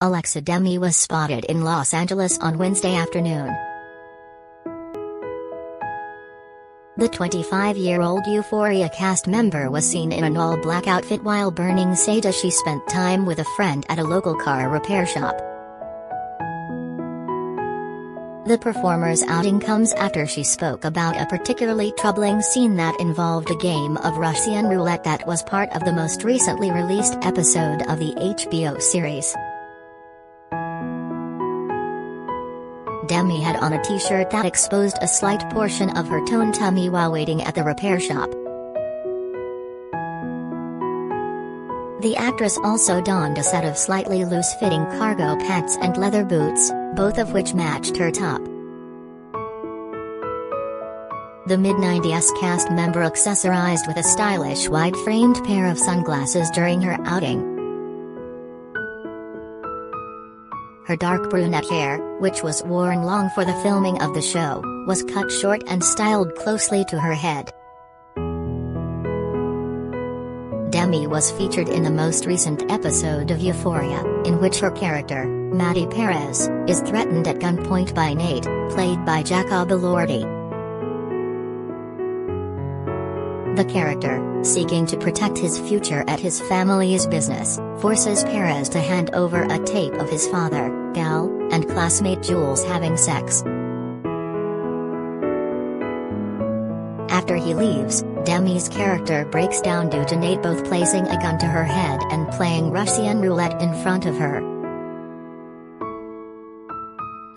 Alexa Demie was spotted in Los Angeles on Wednesday afternoon. The 25-year-old Euphoria cast member was seen in an all-black outfit while burning as she spent time with a friend at a local car repair shop. The performer's outing comes after she spoke about a particularly troubling scene that involved a game of Russian roulette that was part of the most recently released episode of the HBO series. Demie had on a t-shirt that exposed a slight portion of her toned tummy while waiting at the repair shop. The actress also donned a set of slightly loose-fitting cargo pants and leather boots, both of which matched her top. The mid-90s cast member accessorized with a stylish wide-framed pair of sunglasses during her outing. Her dark brunette hair, which was worn long for the filming of the show, was cut short and styled closely to her head. Demie was featured in the most recent episode of Euphoria, in which her character, Maddy Perez, is threatened at gunpoint by Nate, played by Jacob Elordi. The character, seeking to protect his future at his family's business, forces Perez to hand over a tape of his father, Cal, and classmate Jules having sex. After he leaves, Demie's character breaks down due to Nate both placing a gun to her head and playing Russian roulette in front of her.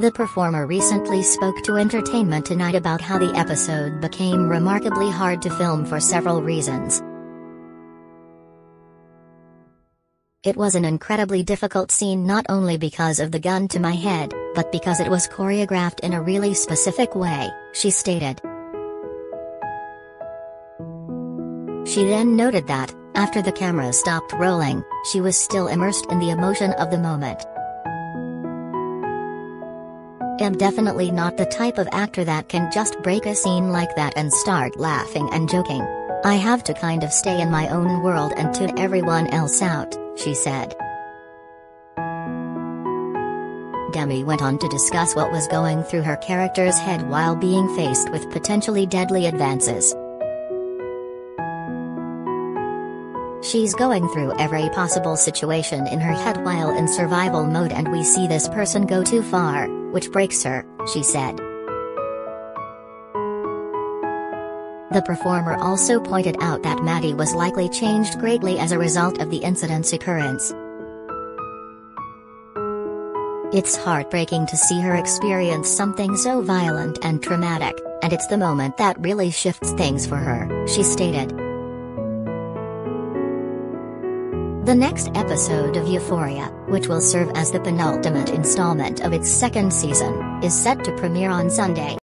The performer recently spoke to Entertainment Tonight about how the episode became remarkably hard to film for several reasons. It was an incredibly difficult scene not only because of the gun to my head, but because it was choreographed in a really specific way, she stated. She then noted that, after the camera stopped rolling, she was still immersed in the emotion of the moment am definitely not the type of actor that can just break a scene like that and start laughing and joking. I have to kind of stay in my own world and tune everyone else out, she said. Demie went on to discuss what was going through her character's head while being faced with potentially deadly advances. She's going through every possible situation in her head while in survival mode and we see this person go too far, which breaks her, she said. The performer also pointed out that Maddy was likely changed greatly as a result of the incident's occurrence. It's heartbreaking to see her experience something so violent and traumatic, and it's the moment that really shifts things for her, she stated. The next episode of Euphoria, which will serve as the penultimate installment of its second season, is set to premiere on Sunday.